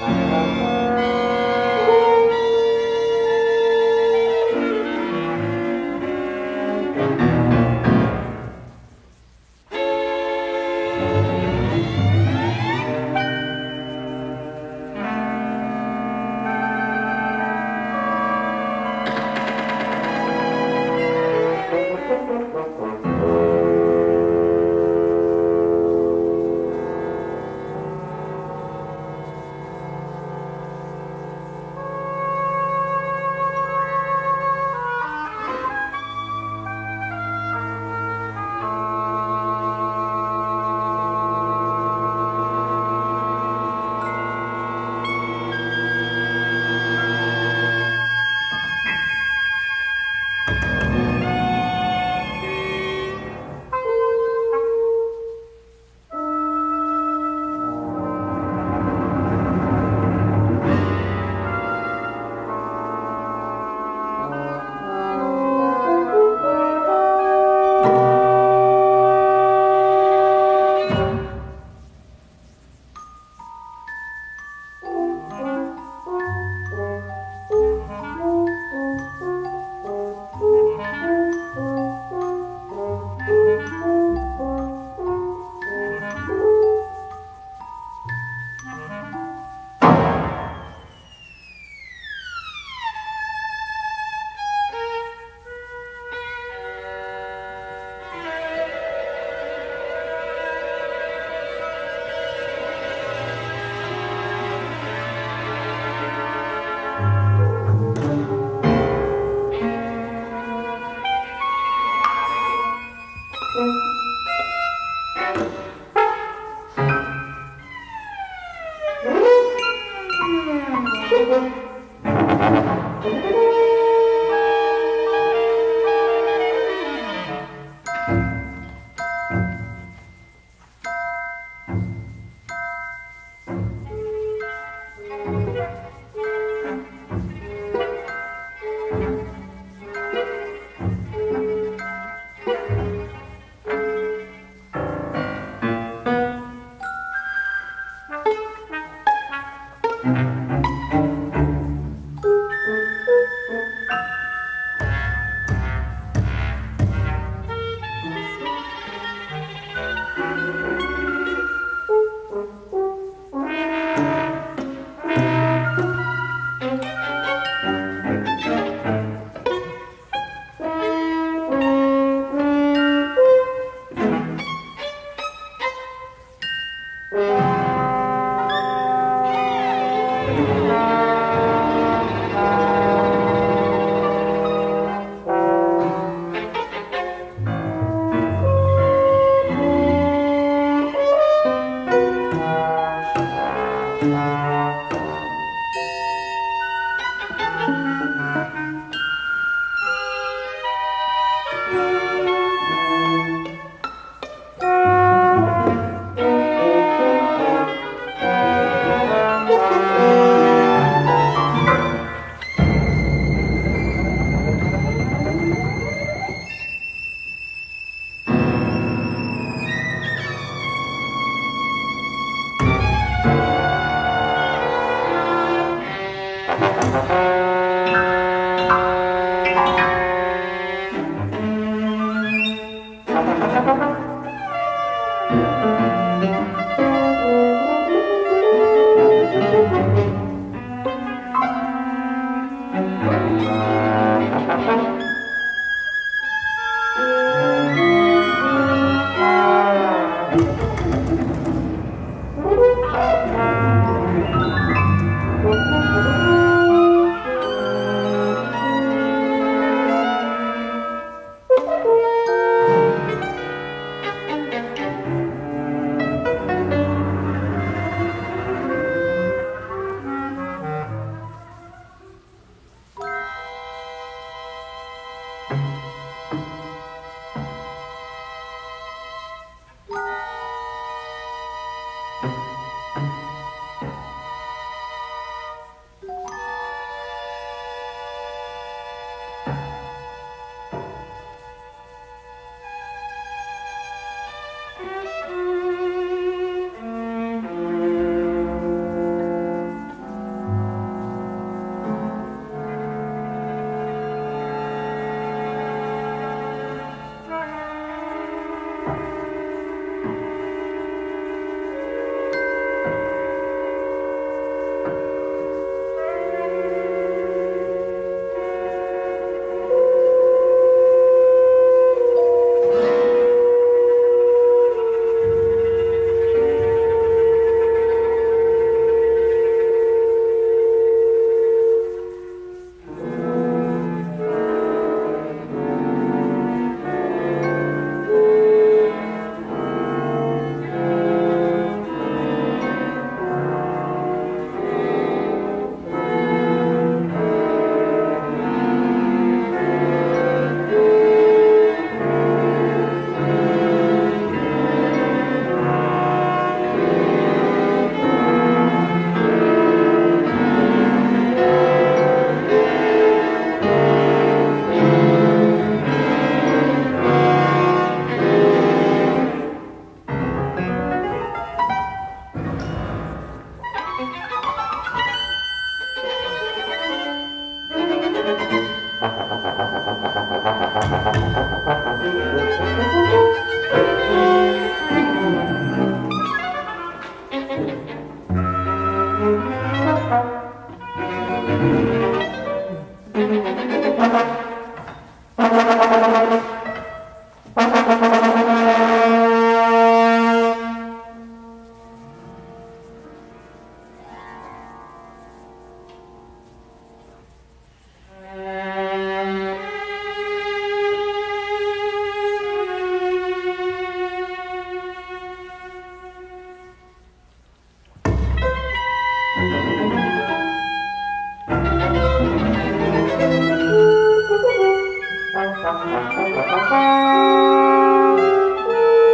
Música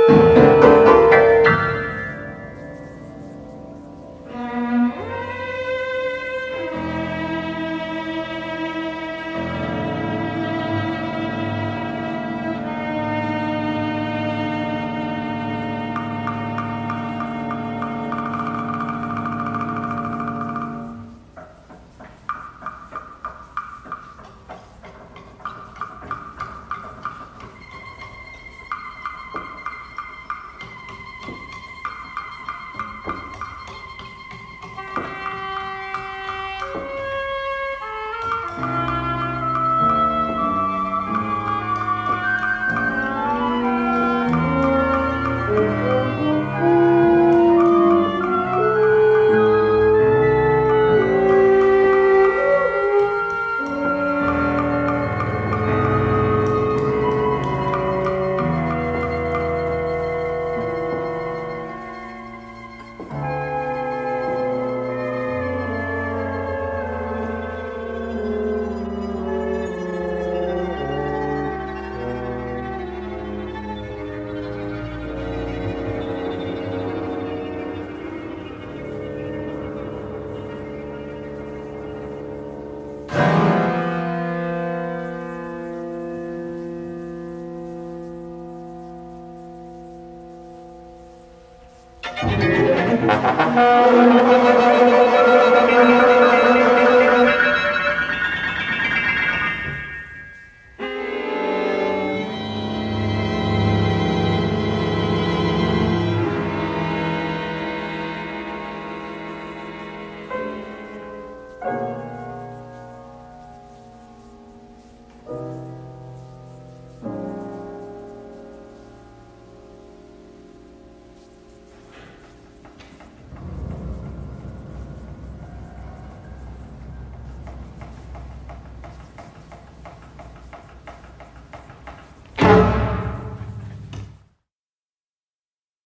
You. Thank you.